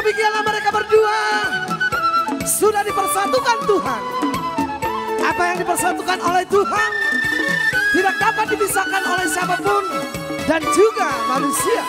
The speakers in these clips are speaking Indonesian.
Demikianlah mereka berdua. Sudah dipersatukan Tuhan. Apa yang dipersatukan oleh Tuhan Tidak dapat dipisahkan oleh siapa pun Dan juga manusia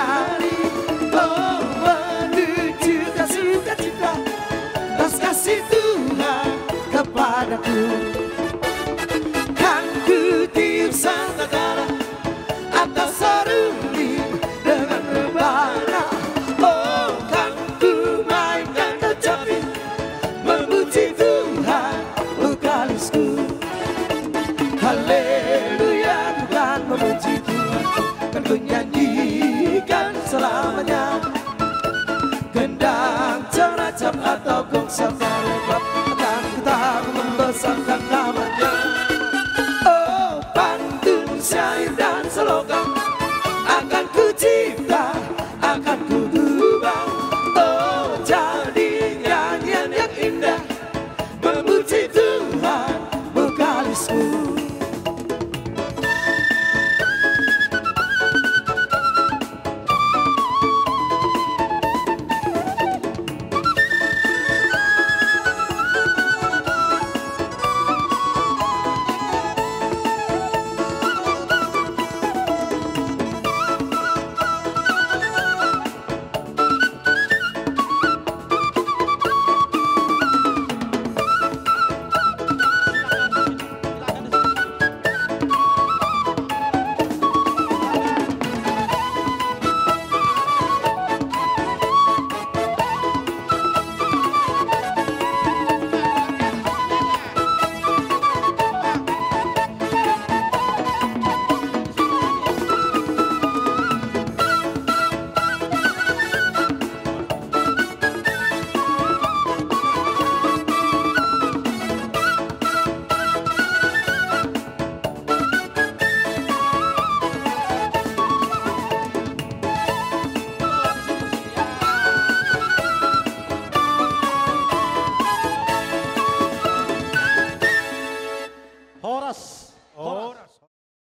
menari-nari Oh menuju ke sukacita. Tas kasih Tuhan kepadaku safarı kap, dağ dağ bulundu safarı